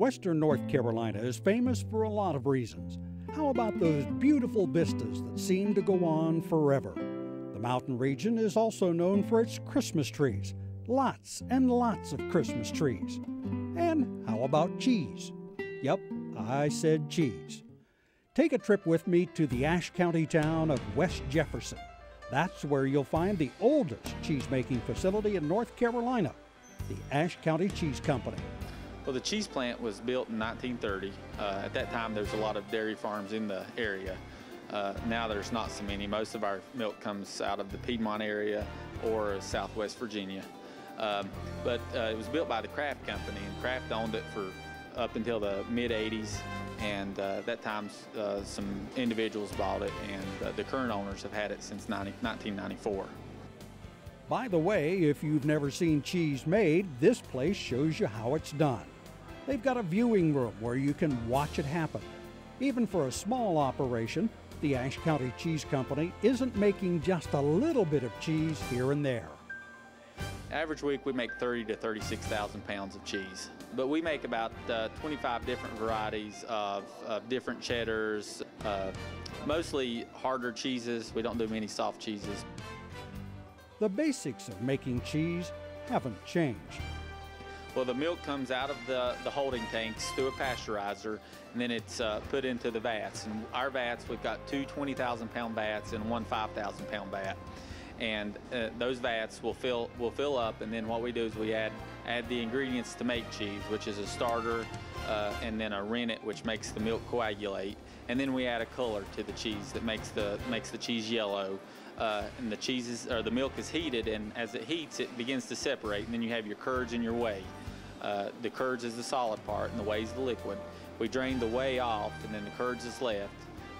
Western North Carolina is famous for a lot of reasons. How about those beautiful vistas that seem to go on forever? The mountain region is also known for its Christmas trees. Lots and lots of Christmas trees. And how about cheese? Yep, I said cheese. Take a trip with me to the Ashe County town of West Jefferson. That's where you'll find the oldest cheese making facility in North Carolina, the Ashe County Cheese Company. Well, the cheese plant was built in 1930. Uh, at that time, there was a lot of dairy farms in the area. Uh, now there's not so many. Most of our milk comes out of the Piedmont area or Southwest Virginia. Um, but uh, it was built by the Kraft Company, and Kraft owned it for up until the mid 80s. And uh, at that time, uh, some individuals bought it, and uh, the current owners have had it since 90, 1994. By the way, if you've never seen cheese made, this place shows you how it's done. They've got a viewing room where you can watch it happen. Even for a small operation, the Ashe County Cheese Company isn't making just a little bit of cheese here and there. Average week we make 30 to 36,000 pounds of cheese, but we make about uh, 25 different varieties of, of different cheddars, uh, mostly harder cheeses. We don't do many soft cheeses. The basics of making cheese haven't changed. Well, the milk comes out of the, the holding tanks through a pasteurizer, and then it's uh, put into the vats. And our vats, we've got two 20,000 pound vats and one 5,000 pound vat. And uh, those vats will fill will fill up, and then what we do is we add add the ingredients to make cheese, which is a starter, uh, and then a rennet, which makes the milk coagulate, and then we add a color to the cheese that makes the makes the cheese yellow. Uh, and the cheese is, or the milk is heated, and as it heats, it begins to separate, and then you have your curds and your whey. Uh, the curds is the solid part and the whey is the liquid. We drain the whey off and then the curds is left.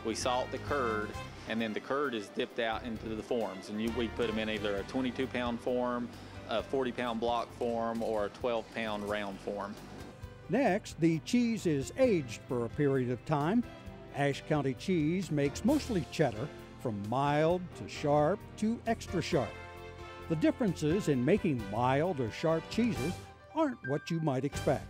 We salt the curd and then the curd is dipped out into the forms and you, we put them in either a 22 pound form, a 40 pound block form, or a 12 pound round form. Next, the cheese is aged for a period of time. Ashe County cheese makes mostly cheddar, from mild to sharp to extra sharp. The differences in making mild or sharp cheeses aren't what you might expect.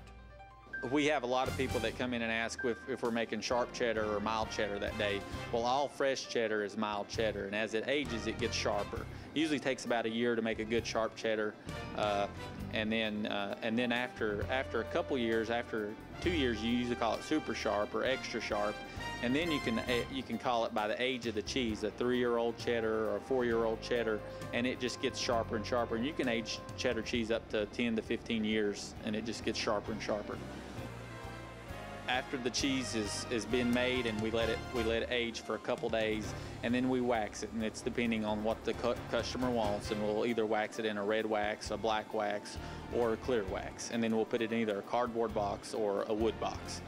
We have a lot of people that come in and ask if, if, we're making sharp cheddar or mild cheddar that day. Well, all fresh cheddar is mild cheddar, and as it ages, it gets sharper. It usually takes about a year to make a good sharp cheddar, uh, and then uh, and then after after a couple years, after two years, you usually call it super sharp or extra sharp, and then you can eh, you can call it by the age of the cheese, a three-year-old cheddar or a four-year-old cheddar, and it just gets sharper and sharper. And you can age cheddar cheese up to 10 to 15 years, and it just gets sharper and sharper. After the cheese is is been made, and we let it we let it age for a couple days, and then we wax it, and it's depending on what the cu customer wants, and we'll either wax it in a red wax, a black wax, or a clear wax, and then we'll put it in either a cardboard box or a wood box.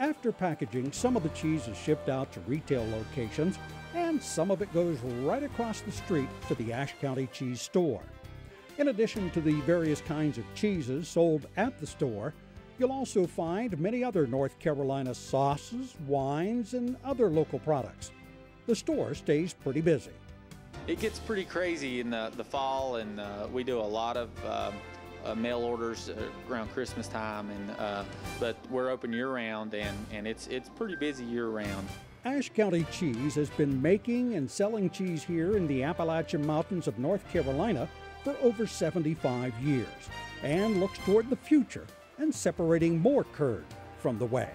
After packaging, some of the cheese is shipped out to retail locations, and some of it goes right across the street to the Ashe County Cheese Store. In addition to the various kinds of cheeses sold at the store, you'll also find many other North Carolina sauces, wines, and other local products. The store stays pretty busy. It gets pretty crazy in the, the fall, and uh, we do a lot of um, uh, mail orders around Christmas time, and uh, but we're open year round, and, and it's it's pretty busy year round. Ashe County Cheese has been making and selling cheese here in the Appalachian Mountains of North Carolina for over 75 years and looks toward the future and separating more curd from the whey.